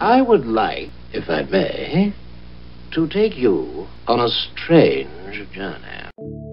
I would like, if I may, to take you on a strange journey.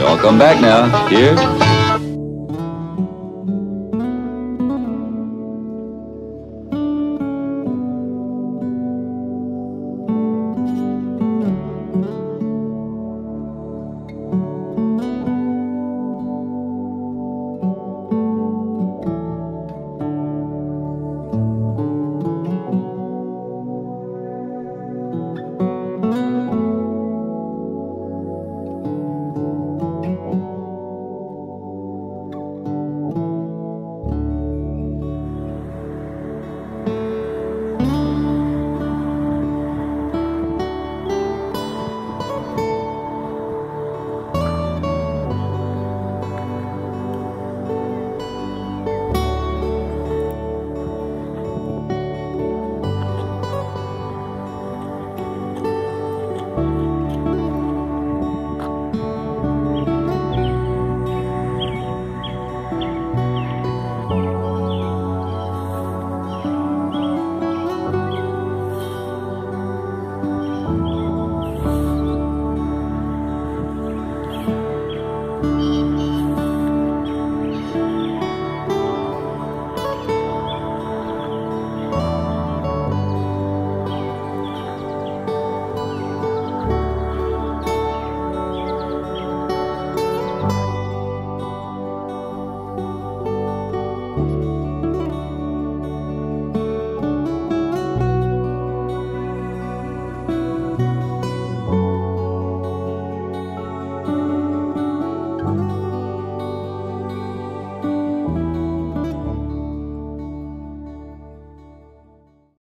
Y'all come back now. Cheers.